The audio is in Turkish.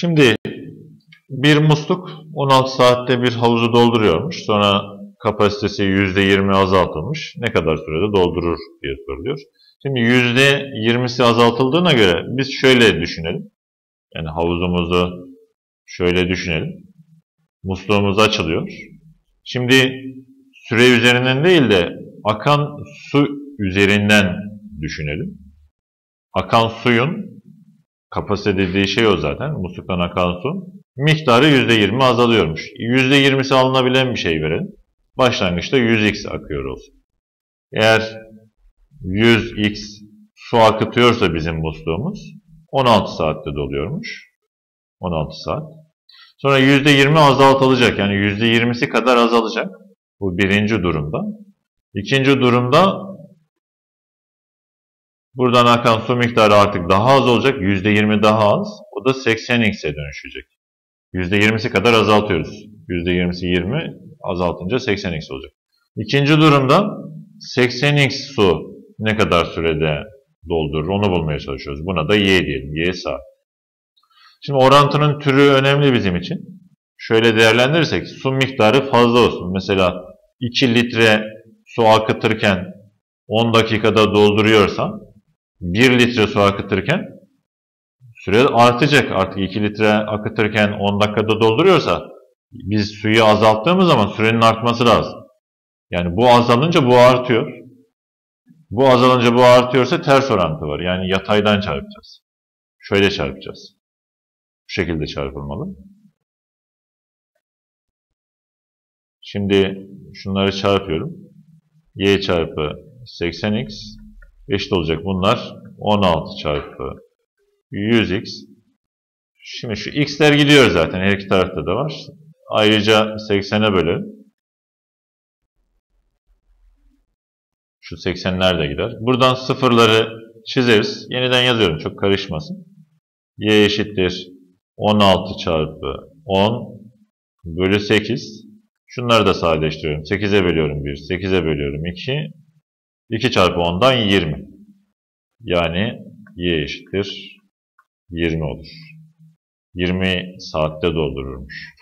Şimdi bir musluk 16 saatte bir havuzu dolduruyormuş. Sonra kapasitesi %20 azaltılmış. Ne kadar sürede doldurur diye soruluyor. Şimdi %20'si azaltıldığına göre biz şöyle düşünelim. Yani havuzumuzu şöyle düşünelim. Musluğumuz açılıyor. Şimdi süre üzerinden değil de akan su üzerinden düşünelim. Akan suyun kapasite dediği şey o zaten. Musluktan akan su. Miktarı %20 azalıyormuş. %20'si alınabilen bir şey verelim. Başlangıçta 100x akıyor olsun. Eğer 100x su akıtıyorsa bizim musluğumuz 16 saatte doluyormuş. 16 saat. Sonra %20 azaltılacak. Yani %20'si kadar azalacak. Bu birinci durumda. İkinci durumda buradan akan su miktarı artık daha az olacak. %20 daha az. O da 80x'e dönüşecek. %20'si kadar azaltıyoruz. %20'si 20 azaltınca 80x olacak. İkinci durumda 80x su ne kadar sürede doldurur onu bulmaya çalışıyoruz. Buna da y diyelim. y saat. Şimdi orantının türü önemli bizim için. Şöyle değerlendirirsek su miktarı fazla olsun. Mesela 2 litre su akıtırken 10 dakikada dolduruyorsa 1 litre su akıtırken süre artacak. Artık 2 litre akıtırken 10 dakikada dolduruyorsa biz suyu azalttığımız zaman sürenin artması lazım. Yani bu azalınca bu artıyor. Bu azalınca bu artıyorsa ters orantı var. Yani yataydan çarpacağız. Şöyle çarpacağız. Bu şekilde çarpılmalı. Şimdi şunları çarpıyorum. y çarpı 80x eşit olacak. Bunlar 16 çarpı 100x. Şimdi şu x'ler gidiyor zaten. Her iki tarafta da var. Ayrıca 80'e bölelim. Şu 80'ler de gider. Buradan sıfırları çizeriz. Yeniden yazıyorum çok karışmasın. y eşittir 16 çarpı 10 bölü 8. Şunları da sadeleştiriyorum. 8'e bölüyorum 1, 8'e bölüyorum 2. 2 çarpı 10'dan 20. Yani y eşittir 20 olur. 20 saatte doldururmuş.